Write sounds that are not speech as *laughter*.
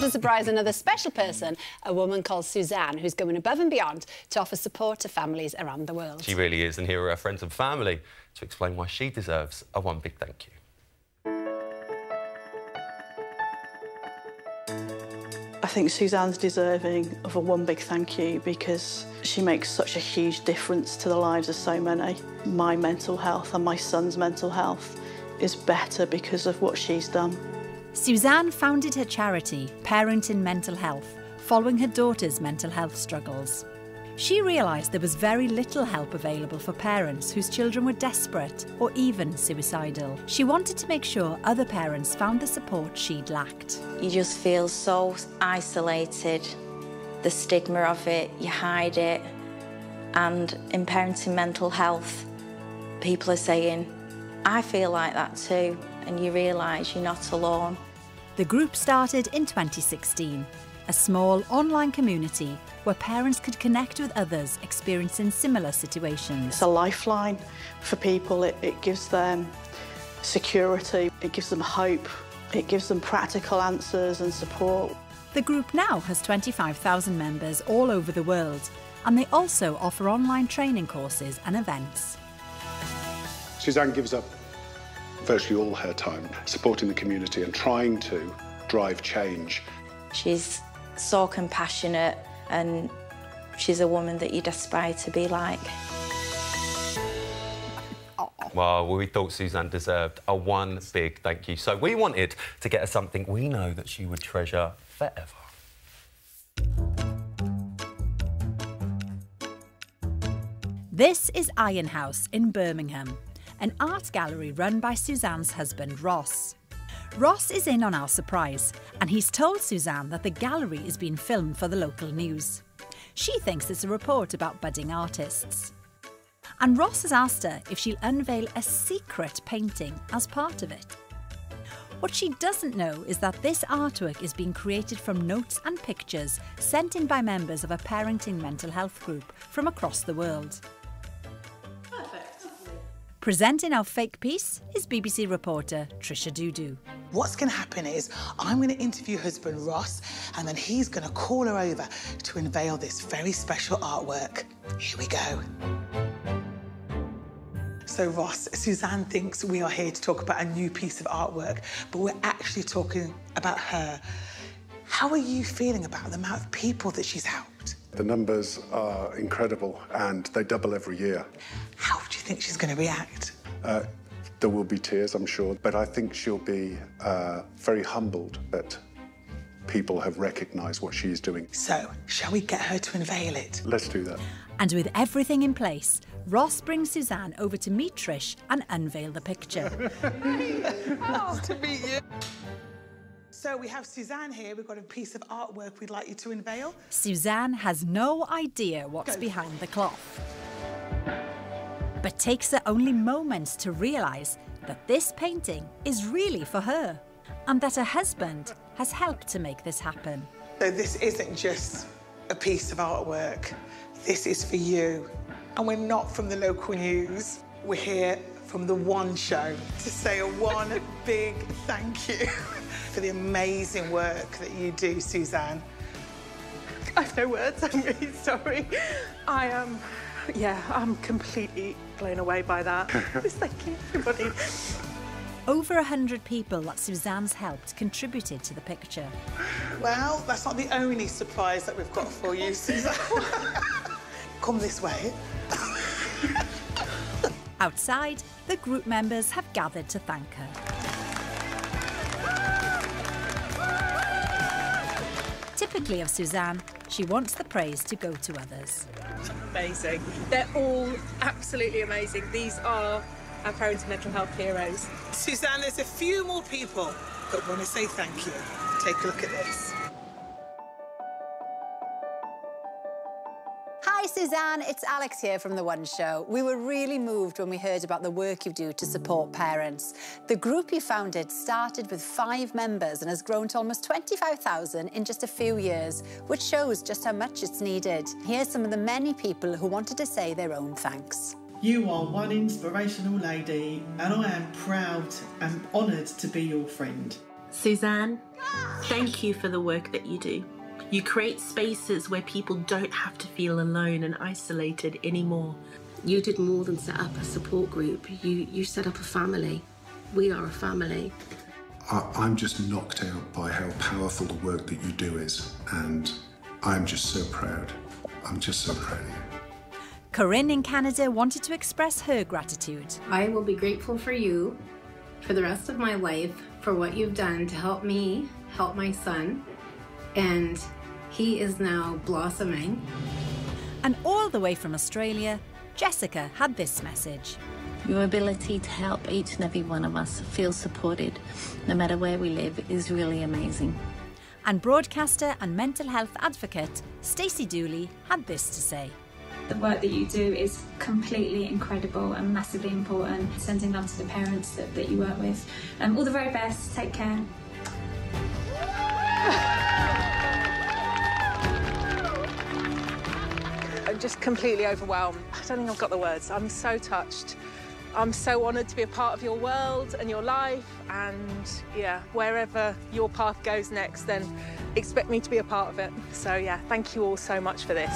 time to surprise another special person, a woman called Suzanne, who's going above and beyond to offer support to families around the world. She really is, and here are her friends and family to explain why she deserves a one big thank you. I think Suzanne's deserving of a one big thank you because she makes such a huge difference to the lives of so many. My mental health and my son's mental health is better because of what she's done. Suzanne founded her charity, Parenting Mental Health, following her daughter's mental health struggles. She realised there was very little help available for parents whose children were desperate or even suicidal. She wanted to make sure other parents found the support she'd lacked. You just feel so isolated, the stigma of it, you hide it. And in parenting mental health, people are saying, I feel like that too, and you realise you're not alone. The group started in 2016, a small online community where parents could connect with others experiencing similar situations. It's a lifeline for people. It, it gives them security, it gives them hope, it gives them practical answers and support. The group now has 25,000 members all over the world, and they also offer online training courses and events. Suzanne gives up virtually all her time supporting the community and trying to drive change. She's so compassionate and she's a woman that you'd aspire to be like. Well, we thought Suzanne deserved a one big thank you. So we wanted to get her something we know that she would treasure forever. This is Iron House in Birmingham, an art gallery run by Suzanne's husband, Ross. Ross is in on our surprise, and he's told Suzanne that the gallery is being filmed for the local news. She thinks it's a report about budding artists. And Ross has asked her if she'll unveil a secret painting as part of it. What she doesn't know is that this artwork is being created from notes and pictures sent in by members of a parenting mental health group from across the world. Presenting our fake piece is BBC reporter Trish Adudu. What's going to happen is I'm going to interview husband Ross and then he's going to call her over to unveil this very special artwork. Here we go. So Ross, Suzanne thinks we are here to talk about a new piece of artwork, but we're actually talking about her. How are you feeling about the amount of people that she's helped? The numbers are incredible and they double every year. How do you think she's going to react? Uh, there will be tears, I'm sure, but I think she'll be uh, very humbled that people have recognised what she's doing. So, shall we get her to unveil it? Let's do that. And with everything in place, Ross brings Suzanne over to meet Trish and unveil the picture. *laughs* nice to meet you. So we have Suzanne here. We've got a piece of artwork we'd like you to unveil. Suzanne has no idea what's Go. behind the cloth, but takes her only moments to realise that this painting is really for her and that her husband has helped to make this happen. So this isn't just a piece of artwork. This is for you. And we're not from the local news. We're here from the One Show to say a one *laughs* big thank you for the amazing work that you do, Suzanne. I have no words. *laughs* I'm really sorry. I am, um, yeah, I'm completely blown away by that. *laughs* Just thank you, everybody. Over a hundred people that Suzanne's helped contributed to the picture. Well, that's not the only surprise that we've got for you, Suzanne. *laughs* Come this way. Outside, the group members have gathered to thank her. Typically of Suzanne, she wants the praise to go to others. Amazing. They're all absolutely amazing. These are our parenting mental health heroes. Suzanne, there's a few more people that want to say thank you. Take a look at this. Hi, Suzanne. It's Alex here from The One Show. We were really moved when we heard about the work you do to support parents. The group you founded started with five members and has grown to almost 25,000 in just a few years, which shows just how much it's needed. Here's some of the many people who wanted to say their own thanks. You are one inspirational lady, and I am proud and honoured to be your friend. Suzanne, thank you for the work that you do. You create spaces where people don't have to feel alone and isolated anymore. You did more than set up a support group. You, you set up a family. We are a family. I, I'm just knocked out by how powerful the work that you do is, and I'm just so proud. I'm just so proud of you. Corinne in Canada wanted to express her gratitude. I will be grateful for you for the rest of my life for what you've done to help me help my son. And he is now blossoming. And all the way from Australia, Jessica had this message. Your ability to help each and every one of us feel supported, no matter where we live, is really amazing. And broadcaster and mental health advocate Stacey Dooley had this to say. The work that you do is completely incredible and massively important. Sending love to the parents that, that you work with. Um, all the very best. Take care. Just completely overwhelmed. I don't think I've got the words. I'm so touched. I'm so honoured to be a part of your world and your life. And yeah, wherever your path goes next, then expect me to be a part of it. So yeah, thank you all so much for this.